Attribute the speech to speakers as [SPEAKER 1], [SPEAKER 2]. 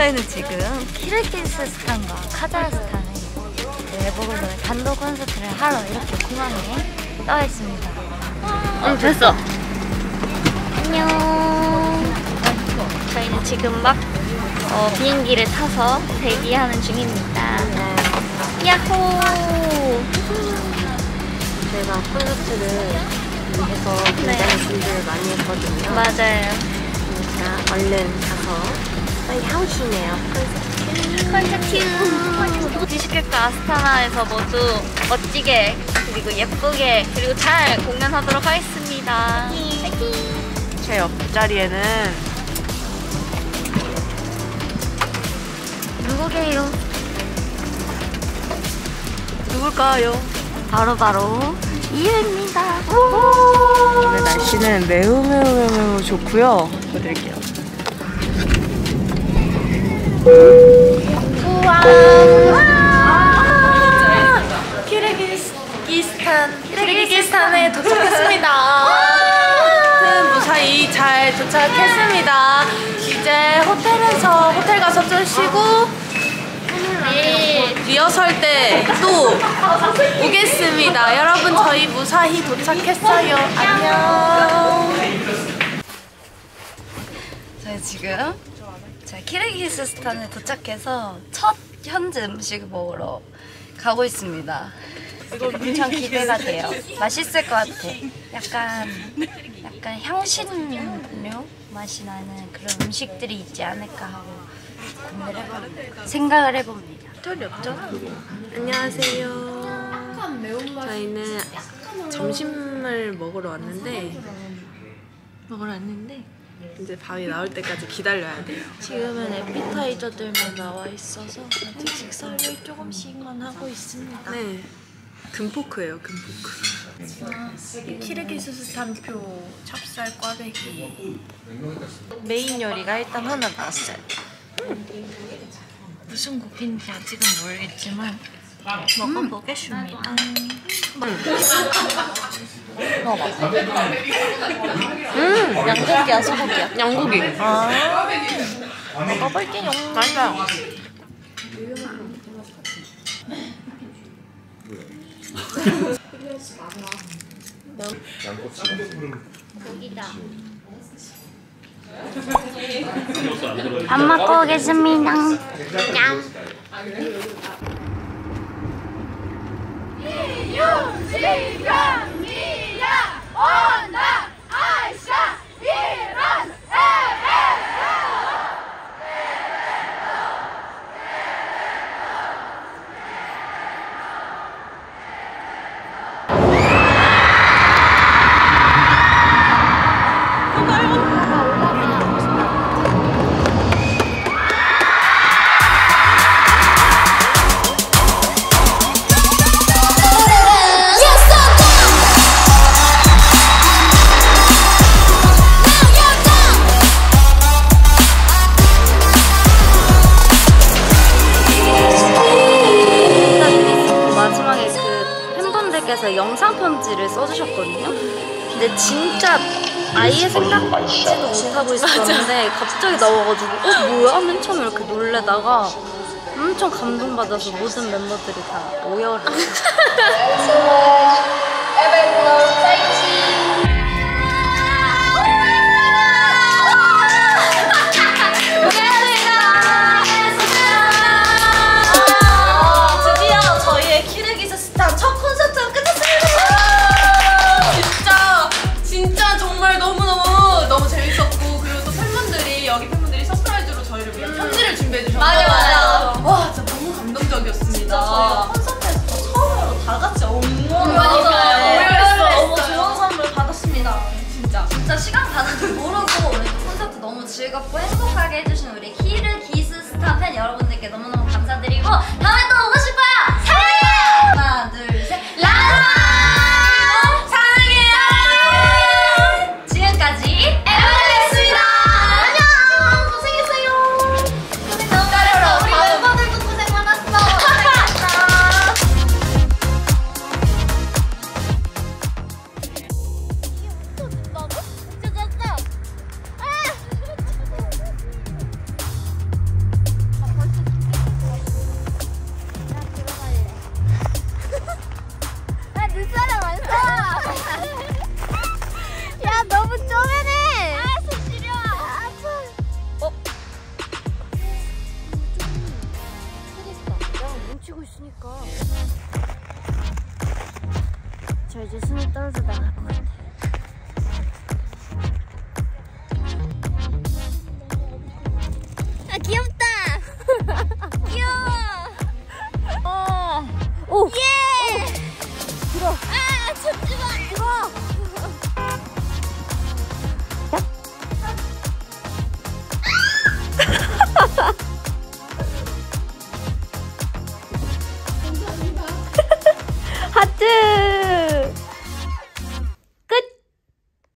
[SPEAKER 1] 지금 키르기스 스탄과 카자흐스탄에 외국으로 단독 콘서트를 하러 이렇게 공항에 떠 있습니다.
[SPEAKER 2] 어 됐어.
[SPEAKER 1] 안녕. 저희는 지금 막 어, 비행기를 타서 대기하는 중입니다. 야호!
[SPEAKER 2] 제가 콘서트를 위해서 굉장히 준비를 많이 했거든요.
[SPEAKER 1] 맞아요.
[SPEAKER 2] 그러니까 얼른 가서 빨리 하고 싶네요.
[SPEAKER 1] 콘서트! 디시켓과 아스타나에서 모두 멋지게 그리고 예쁘게 그리고 잘 공연하도록 하겠습니다. 파이팅!
[SPEAKER 3] 제 옆자리에는
[SPEAKER 1] 누구게요?
[SPEAKER 3] 누굴까요?
[SPEAKER 1] 바로바로 이유입니다.
[SPEAKER 3] 오늘 날씨는 매우 매우 매우, 매우 좋고요. 보여드릴게요.
[SPEAKER 4] 키르기스탄 키르기스탄에 도착했습니다. 무사히 잘 도착했습니다. 이제 호텔에서 호텔 가서 좀 쉬고 리허설 때 또 오겠습니다. 여러분 저희 무사히 도착했어요. 안녕.
[SPEAKER 1] 저희 지금 키르기스스탄에 도착해서 첫 현지 음식을 먹으러 가고 있습니다. 엄청 기대가 돼요. 맛있을 것 같아. 약간 약간 향신료 맛이 나는 그런 음식들이 있지 않을까 하고 고민을 해봅니다. 생각을 해봅니다.
[SPEAKER 2] 털이 없잖아. 안녕하세요. 저희는 점심을 먹으러 왔는데 먹으러 왔는데 이제 밥이 나올 때까지 기다려야 돼요.
[SPEAKER 4] 지금은 에피타이저들만 나와 있어서 아직 식사를 조금씩만 하고 있습니다.
[SPEAKER 2] 네. 금포크예요, 금포크.
[SPEAKER 4] 키르기스스 탄표 찹쌀 꽈배기
[SPEAKER 3] 메인 요리가 일단 하나 나왔어요.
[SPEAKER 4] 무슨 고기인지 아직은 모르겠지만 먹어보겠습니다.
[SPEAKER 3] 음, 양고기야, 소고기야?
[SPEAKER 2] 양고기.
[SPEAKER 3] 먹어볼게요. 맛있어요.
[SPEAKER 1] 밥 먹고 오겠습니다. 냠. 마지막 에 영상 편지를 써주셨거든요. 근데 진짜 아예 생각지도 못하고 있었는데 갑자기 나와가지고 어 뭐야? 맨 처음에 이렇게 놀래다가 엄청 감동받아서 모든 멤버들이 다 오열을
[SPEAKER 4] 저
[SPEAKER 5] 이제 숨